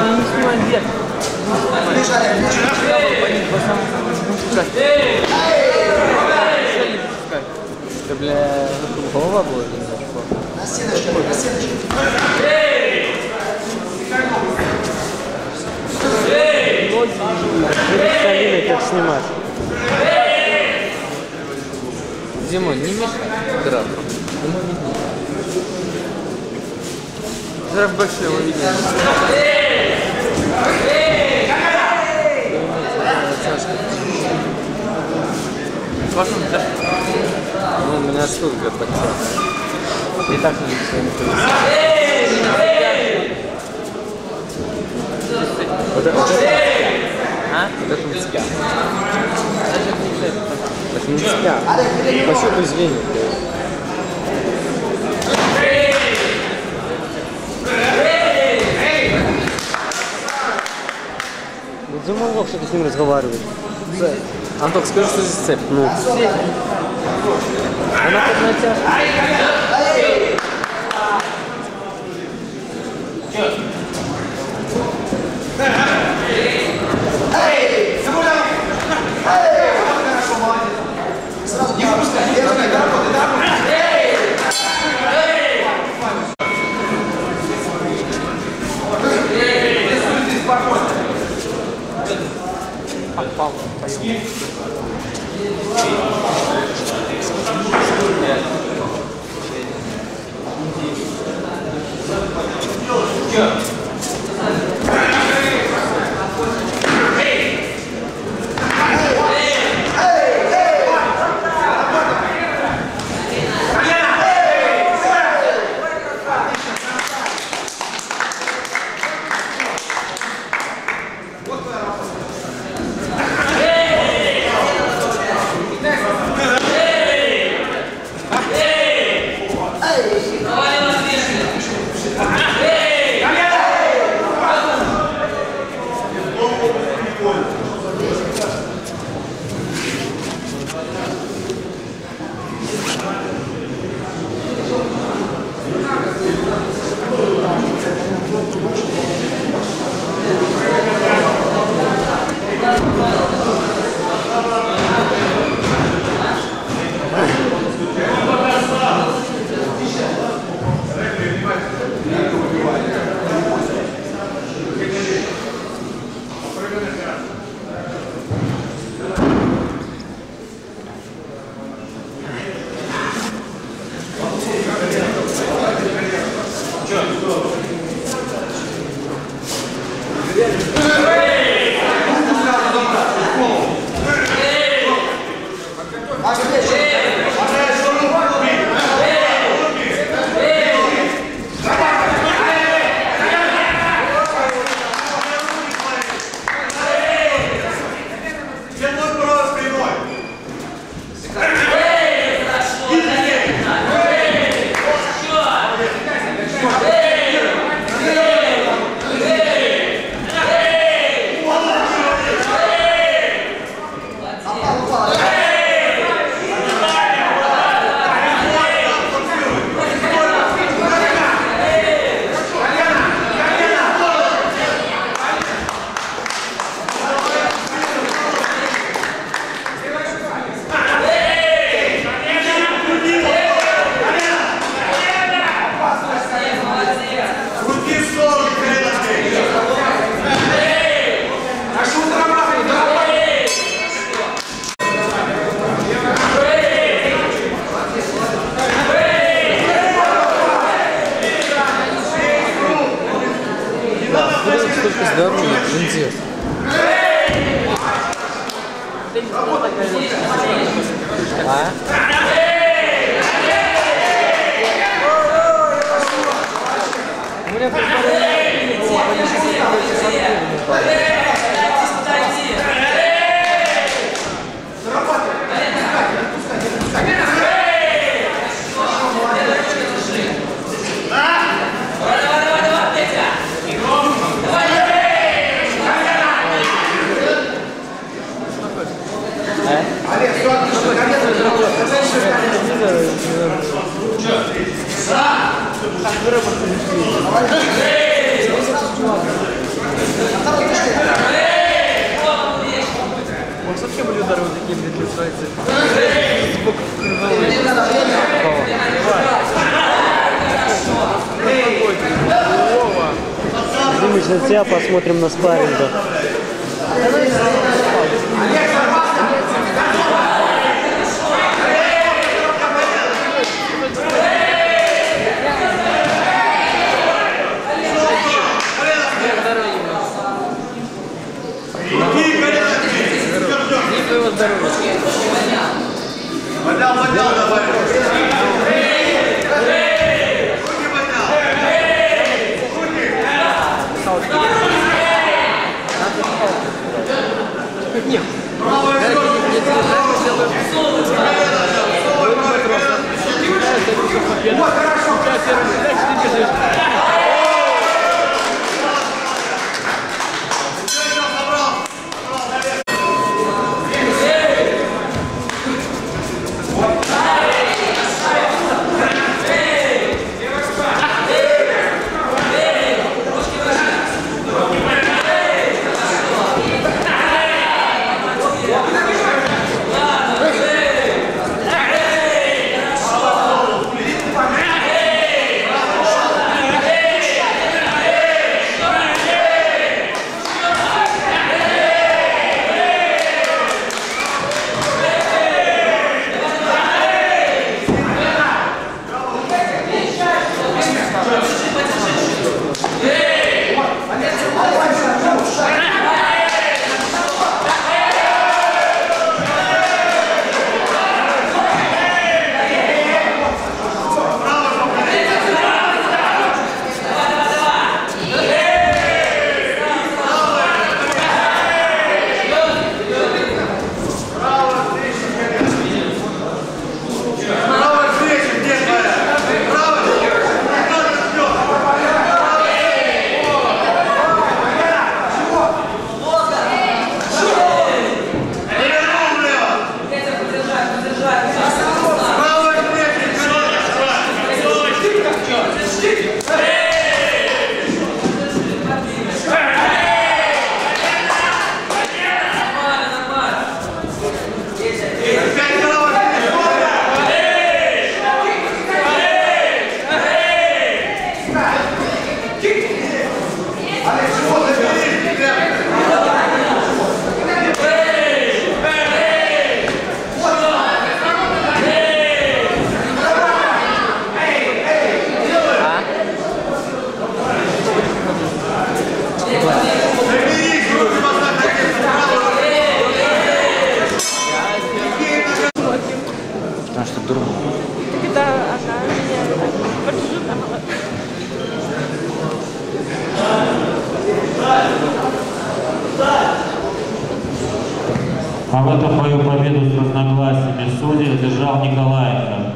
Ну не снимай вверх. Ближе, ближе. Да бля, голова будет. На стеночку, на стеночку. Эй! как снимать. Зимой не мешай. Здравствуй. Большой, его виднее. Вашим, да? Ну, у меня штука подтянута. И так не все Вот это, вот это А? Вот это не знаю, Это не спят. Почему извини? Димон мог что-то с ним разговаривать. Антон, скажи, что здесь цепь. Ну. Она как натяжка. Столько здоровья, пиздец. А? У меня Он совсем улюдары вот такие, блядь, лишается. Думаешь на тебя, посмотрим на спаррингах. Поднял, поднял, давай. Руки поднял. Нет. Правая Я рука. не делаю. Вот, хорошо. А в эту свою победу с разногласиями судей одержал Николаенко.